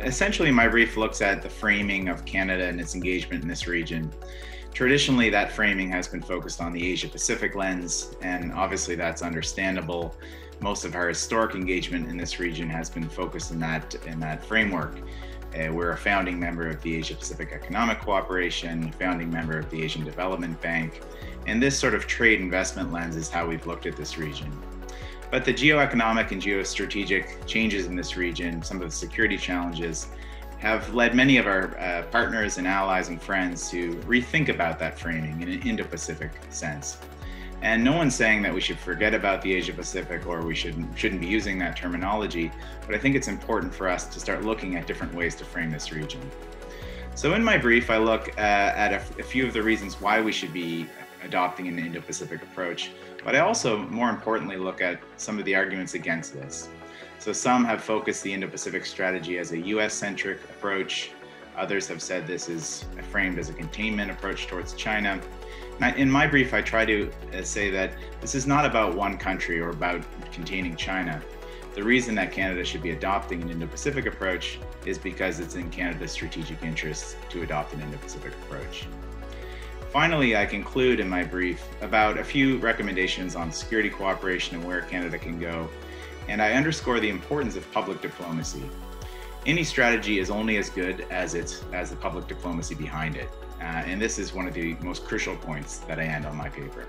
essentially, my brief looks at the framing of Canada and its engagement in this region. Traditionally, that framing has been focused on the Asia Pacific lens, and obviously that's understandable. Most of our historic engagement in this region has been focused in that in that framework. Uh, we're a founding member of the Asia Pacific Economic Cooperation, founding member of the Asian Development Bank, and this sort of trade investment lens is how we've looked at this region. But the geoeconomic and geostrategic changes in this region, some of the security challenges, have led many of our uh, partners and allies and friends to rethink about that framing in an Indo Pacific sense. And no one's saying that we should forget about the Asia Pacific or we shouldn't shouldn't be using that terminology, but I think it's important for us to start looking at different ways to frame this region. So in my brief, I look uh, at a few of the reasons why we should be adopting an Indo-Pacific approach, but I also, more importantly, look at some of the arguments against this. So some have focused the Indo-Pacific strategy as a US-centric approach. Others have said this is framed as a containment approach towards China. In my brief, I try to uh, say that this is not about one country or about containing China. The reason that Canada should be adopting an Indo-Pacific approach is because it's in Canada's strategic interests to adopt an Indo-Pacific approach. Finally, I conclude in my brief about a few recommendations on security cooperation and where Canada can go, and I underscore the importance of public diplomacy. Any strategy is only as good as its as the public diplomacy behind it. Uh, and this is one of the most crucial points that I end on my paper.